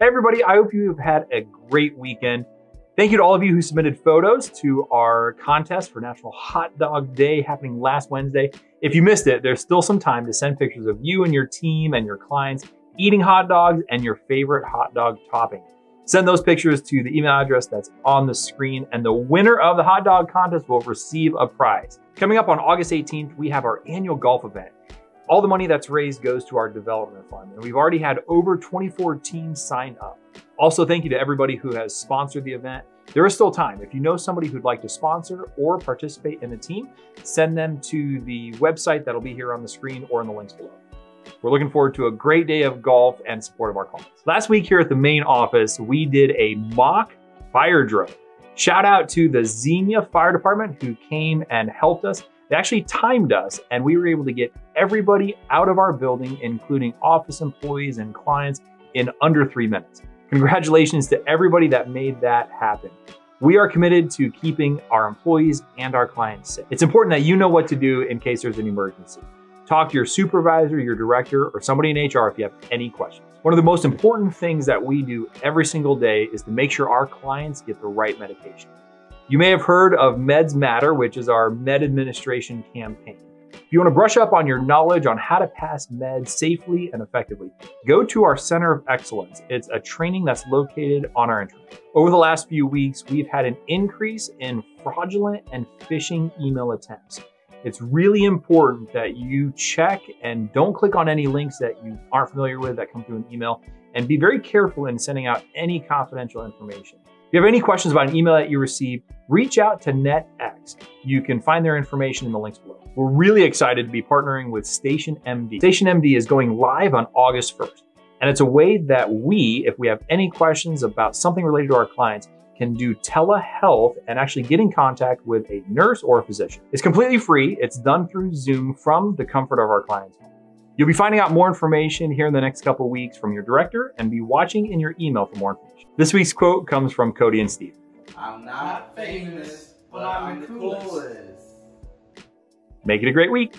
Everybody, I hope you have had a great weekend. Thank you to all of you who submitted photos to our contest for National Hot Dog Day happening last Wednesday. If you missed it, there's still some time to send pictures of you and your team and your clients eating hot dogs and your favorite hot dog topping. Send those pictures to the email address that's on the screen and the winner of the hot dog contest will receive a prize. Coming up on August 18th, we have our annual golf event. All the money that's raised goes to our development fund, and we've already had over 24 teams sign up. Also, thank you to everybody who has sponsored the event. There is still time. If you know somebody who'd like to sponsor or participate in the team, send them to the website that'll be here on the screen or in the links below. We're looking forward to a great day of golf and support of our clients. Last week here at the main office, we did a mock fire drill. Shout out to the Xenia Fire Department who came and helped us. They actually timed us and we were able to get everybody out of our building, including office employees and clients, in under three minutes. Congratulations to everybody that made that happen. We are committed to keeping our employees and our clients safe. It's important that you know what to do in case there's an emergency. Talk to your supervisor, your director, or somebody in HR if you have any questions. One of the most important things that we do every single day is to make sure our clients get the right medication. You may have heard of Meds Matter, which is our med administration campaign. If you want to brush up on your knowledge on how to pass meds safely and effectively, go to our Center of Excellence. It's a training that's located on our internet. Over the last few weeks, we've had an increase in fraudulent and phishing email attempts. It's really important that you check and don't click on any links that you aren't familiar with that come through an email and be very careful in sending out any confidential information. If you have any questions about an email that you receive, reach out to NetX. You can find their information in the links below. We're really excited to be partnering with Station MD. Station MD is going live on August 1st. And it's a way that we, if we have any questions about something related to our clients, can do telehealth and actually get in contact with a nurse or a physician. It's completely free. It's done through Zoom from the comfort of our clients. Home. You'll be finding out more information here in the next couple weeks from your director and be watching in your email for more information. This week's quote comes from Cody and Steve. I'm not famous, but I'm the coolest. Make it a great week.